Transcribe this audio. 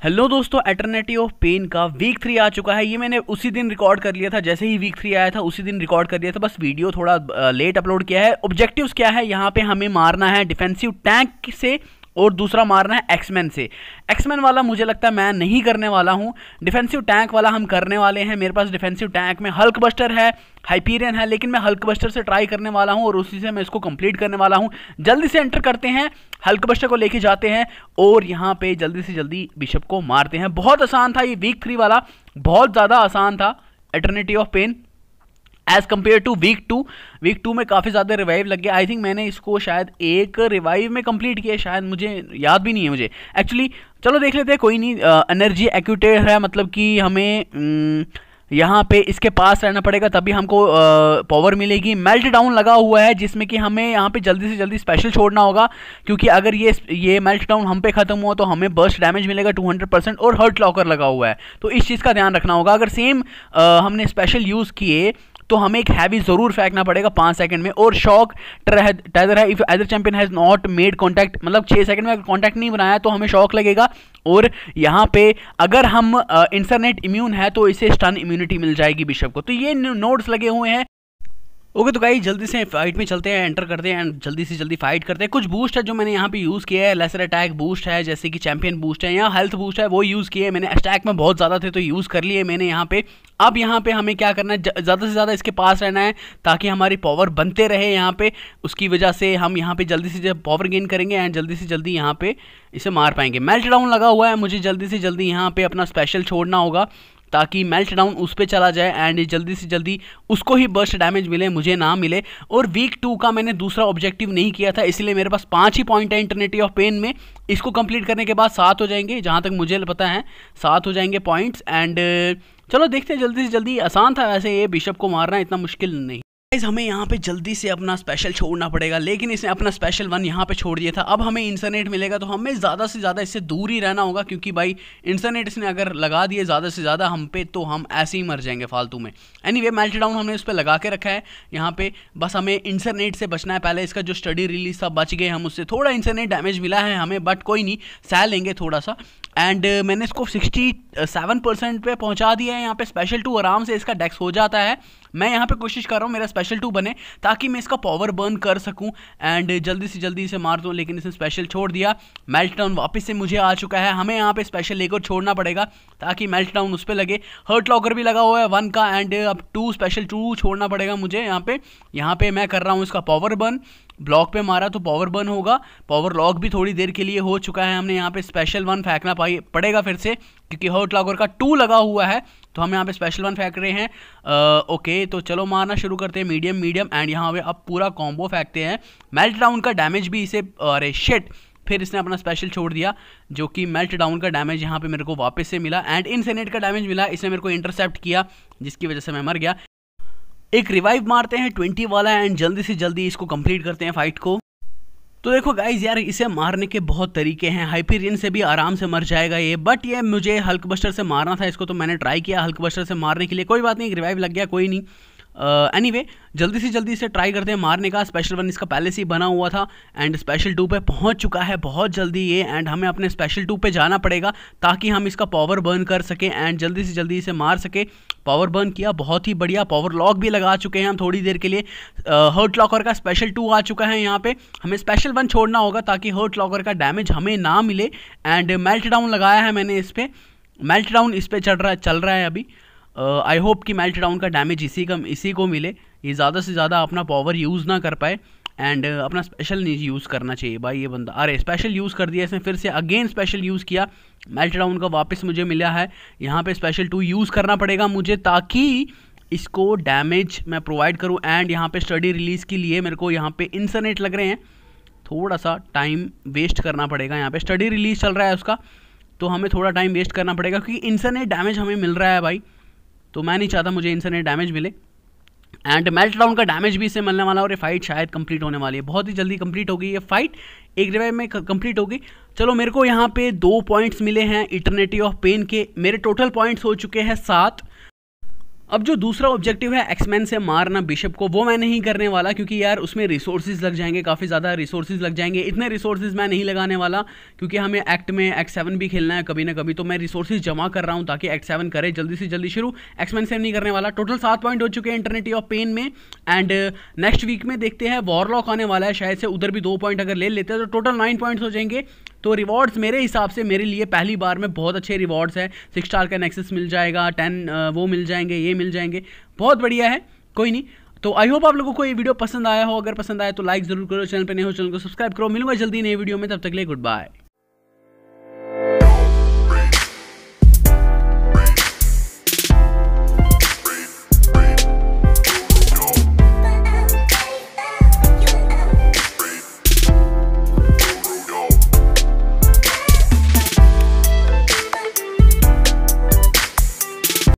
Hello दोस्तों eternity of pain का week three आ चुका है। ये मैंने उसी दिन रिकॉर्ड कर लिया था, जैसे ही वीक थ्री आया था, उसी दिन रिकॉर्ड कर लिया था। बस वीडियो थोड़ा लेट अपलोड किया है। ऑब्जेक्टिव्स क्या है? यहाँ पे हमें मारना है। डिफेंसिव टैंक से और दूसरा मारना है एक्समैन से। एक्समैन वाला मुझे लगता है मैं नहीं करने वाला हूँ। डिफेंसिव टैंक वाला हम करने वाले हैं। मेरे पास डिफेंसिव टैंक में हल्क बस्टर है हाइपीरियन है, लेकिन मैं हल्क बस्टर से ट्राई करने वाला हूँ और उसी से मैं इसको कंप्लीट करने वाला हूँ। जल्दी से एंटर करते हैं हल्क बस्टर को लेके जाते हैं और यहाँ पे जल्दी से जल्दी बिशप को मारते हैं। बहुत आसान था ये वीक थ्री वाला। बहुत ज़्यादा आसान था। Eternity of pain as compared to week two week two में काफ़ी ज़्यादा रिवाइव लग गया। आई थिंक मैंने इसको शायद एक रिवाइव में कंप्लीट किया शायद मुझे याद भी नहीं है मुझे। एक्चुअली चलो देख लेते हैं कोई नहीं एनर्जी एक्यूटेड है मतलब कि हमें यहाँ पे इसके पास रहना पड़ेगा तभी हमको पावर मिलेगी। मेल्ट डाउन लगा हुआ है जिसमें कि हमें यहाँ पे जल्दी से जल्दी स्पेशल छोड़ना होगा क्योंकि अगर ये ये मेल्ट डाउन हम पे ख़त्म हुआ तो हमें बर्स्ट डैमेज मिलेगा 200 परसेंट और हर्ट लॉकर लगा हुआ है। तो इस चीज़ का ध्यान रखना होगा। अगर सेम आ, हमने स्पेशल यूज़ किए तो हमें एक हैवी ज़रूर फेंकना पड़ेगा पाँच सेकंड में। और शॉक टेदर है if either champion has not made contact मतलब छह सेकंड में अगर कॉन्टैक्ट नहीं बनाया तो हमें शॉक लगेगा। और यहाँ पे अगर हम इंटरनेट इम्यून है तो इसे स्टन इम्यूनिटी मिल जाएगी बिशप को। तो ये नोट्स लगे हुए हैं। ओके तो गाई जल्दी से फाइट में चलते हैं एंटर करते हैं एंड जल्दी से जल्दी फाइट करते हैं। कुछ बूस्ट है जो मैंने यहाँ पे यूज़ किया है लेसर अटैक बूस्ट है, जैसे कि चैंपियन बूस्ट है, या हेल्थ बूस्ट है, वो यूज़ किए मैंने। अटैक में बहुत ज़्यादा थे तो यूज़ कर लिए मैंने यहाँ पे। अब यहाँ पे हमें क्या करना है ज़्यादा से ज़्यादा इसके पास रहना है, ताकि हमारी पावर बनते रहे यहाँ पे। उसकी वजह से हम यहाँ पे जल्दी से जब पावर गेन करेंगे एंड जल्दी से जल्दी यहाँ पे इसे मार पाएँगे। मेल्ट डाउन लगा हुआ है, मुझे जल्दी से जल्दी यहाँ पे अपना स्पेशल छोड़ना होगा। ताकि मेल्ट डाउन उस पर चला जाए एंड जल्दी से जल्दी उसको ही बर्स्ट डैमेज मिले, मुझे ना मिले। और वीक टू का मैंने दूसरा ऑब्जेक्टिव नहीं किया था, इसलिए मेरे पास पाँच ही पॉइंट है इंटरनेटी ऑफ़ पेन में। इसको कंप्लीट करने के बाद सात हो जाएँगे, जहाँ तक मुझे पता है, सात हो जाएँगे पॉइंट्स एंड चलो देखते हैं, जल्दी से जल्दी, आसान था वैसे ये बिशप को मारना इतना मुश्किल नहीं। गाइज़ हमें यहाँ पे जल्दी से अपना स्पेशल छोड़ना पड़ेगा, लेकिन इसने अपना स्पेशल वन यहाँ पे छोड़ दिया था। अब हमें इंटरनेट मिलेगा तो हमें ज़्यादा से ज़्यादा इससे दूर ही रहना होगा, क्योंकि भाई इंटरनेट इसने अगर लगा दिए ज़्यादा से ज़्यादा हम पे तो हम ऐसे ही मर जाएँगे फालतू में। एनी वे मेल्ट डाउन हमने उस पर लगा के रखा है, यहाँ पे बस हमें इंटरनेट से बचना है। पहले इसका जो स्टडी रिलीज़ था, बच गए हम, उससे थोड़ा इंटरनेट डैमेज मिला है हमें बट कोई नहीं, सह लेंगे थोड़ा सा। एंड uh, मैंने इसको 67 परसेंट पे पहुँचा दिया है। यहाँ पे स्पेशल टू आराम से इसका डेक्स हो जाता है। मैं यहाँ पे कोशिश कर रहा हूँ मेरा स्पेशल टू बने ताकि मैं इसका पावर बर्न कर सकूँ। एंड जल्दी से जल्दी इसे मार दूँ लेकिन इसने स्पेशल छोड़ दिया। मेल्ट डाउन वापस से मुझे आ चुका है। हमें यहाँ पे स्पेशल एक और छोड़ना पड़ेगा ताकि मेल्ट डाउन उस पर लगे। हर्ट लॉकर भी लगा हुआ है वन का। एंड अब टू स्पेशल टू छोड़ना पड़ेगा मुझे यहाँ पे। यहाँ पे मैं कर रहा हूँ इसका पावर बर्न ब्लॉक पे मारा तो पावर बर्न होगा। पावर लॉक भी थोड़ी देर के लिए हो चुका है। हमने यहाँ पे स्पेशल वन फेंकना पाई पड़ेगा फिर से क्योंकि हर्ट लॉकर का टू लगा हुआ है। तो हम यहाँ पे स्पेशल वन फेंक रहे हैं। आ, ओके तो चलो मारना शुरू करते हैं। मीडियम मीडियम एंड यहाँ पे अब पूरा कॉम्बो फेंकते हैं। मेल्ट डाउन का डैमेज भी इसे अरे शिट फिर इसने अपना स्पेशल छोड़ दिया जो कि मेल्ट डाउन का डैमेज यहाँ पे मेरे को वापस से मिला। एंड इनसेनेट का डैमेज मिला। इसने मेरे को इंटरसेप्ट किया जिसकी वजह से मैं मर गया। एक रिवाइव मारते हैं ट्वेंटी वाला एंड जल्दी से जल्दी इसको कंप्लीट करते हैं फाइट को। तो देखो गाइज़ यार, इसे मारने के बहुत तरीके हैं। हाइपीरियन से भी आराम से मर जाएगा ये बट ये मुझे हल्क बस्टर से मारना था, इसको तो मैंने ट्राई किया हल्क बस्टर से मारने के लिए। कोई बात नहीं रिवाइव लग गया, कोई नहीं। एनी वे जल्दी से जल्दी इसे ट्राई करते हैं मारने का। स्पेशल वन इसका पहले से ही बना हुआ था एंड स्पेशल टू पे पहुँच चुका है बहुत जल्दी ये एंड हमें अपने स्पेशल टू पे जाना पड़ेगा ताकि हम इसका पावर बर्न कर सकें एंड जल्दी से जल्दी इसे मार सके। पावर बर्न किया, बहुत ही बढ़िया। पावर लॉक भी लगा चुके हैं हम थोड़ी देर के लिए। हर्ट लॉकर का स्पेशल टू आ चुका है यहाँ पे। हमें स्पेशल वन छोड़ना होगा ताकि हर्ट लॉकर का डैमेज हमें ना मिले एंड मेल्ट डाउन लगाया है मैंने इस पर मेल्ट डाउन इस पर चल रहा चल रहा है अभी। आई होप कि मेल्ट डाउन का डैमेज इसी का इसी को मिले। ये ज़्यादा से ज़्यादा अपना पावर यूज़ ना कर पाए एंड uh, अपना स्पेशल नहीं यूज़ करना चाहिए। भाई ये बंदा अरे स्पेशल यूज़ कर दिया इसने फिर से अगेन स्पेशल यूज़ किया। मेल्ट डाउन का वापस मुझे मिला है। यहाँ पे स्पेशल टू यूज़ करना पड़ेगा मुझे ताकि इसको डैमेज मैं प्रोवाइड करूँ एंड यहाँ पे स्टडी रिलीज़ के लिए मेरे को यहाँ पे इंसरनेट लग रहे हैं। थोड़ा सा टाइम वेस्ट करना पड़ेगा। यहाँ पे स्टडी रिलीज़ चल रहा है उसका तो हमें थोड़ा टाइम वेस्ट करना पड़ेगा क्योंकि इंसरनेट डैमेज हमें मिल रहा है भाई। तो मैं नहीं चाहता मुझे इनसे डैमेज मिले। एंड मेल्ट डाउन का डैमेज भी इसे मिलने वाला और ये फाइट शायद कंप्लीट होने वाली है। बहुत ही जल्दी कंप्लीट होगी ये फाइट एक रिवाइव में कंप्लीट होगी चलो, मेरे को यहाँ पे दो पॉइंट्स मिले हैं इटर्निटी ऑफ़ पेन के। मेरे टोटल पॉइंट्स हो चुके हैं सात। अब जो दूसरा ऑब्जेक्टिव है एक्समैन से मारना बिशप को, वो मैं नहीं करने वाला, क्योंकि यार उसमें रिसोर्सेज लग जाएँगे, काफ़ी ज़्यादा रिसोर्सेज लग जाएँगे। इतने रिसोर्सेज मैं नहीं लगाने वाला, क्योंकि हमें एक्ट में एक्ट सेवन भी खेलना है कभी ना कभी तो मैं रिसोर्सेज जमा कर रहा हूँ ताकि एक्ट सेवन करे जल्दी से जल्दी शुरू। एक्समैन से नहीं करने वाला। टोटल सात पॉइंट हो चुके हैं इंटरनेटी ऑफ़ पेन में एंड नेक्स्ट वीक में देखते हैं वॉरलॉक आने वाला है, शायद से उधर भी दो पॉइंट अगर ले लेते हैं तो टोटल नाइन पॉइंट्स हो जाएँगे। तो रिवॉर्ड्स मेरे हिसाब से मेरे लिए पहली बार में बहुत अच्छे रिवॉर्ड्स हैं। सिक्स स्टार का नेक्सेस मिल जाएगा टेन वो मिल जाएँगे, ये मिल जाएँगे। बहुत बढ़िया है, कोई नहीं। तो आई होप आप लोगों को ये वीडियो पसंद आया हो। अगर पसंद आया तो लाइक ज़रूर करो, चैनल पर नहीं हो चैनल को सब्सक्राइब करो। मिलूँगा जल्दी नई वीडियो में, तब तक ले गुड बाय